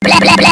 blah blah blah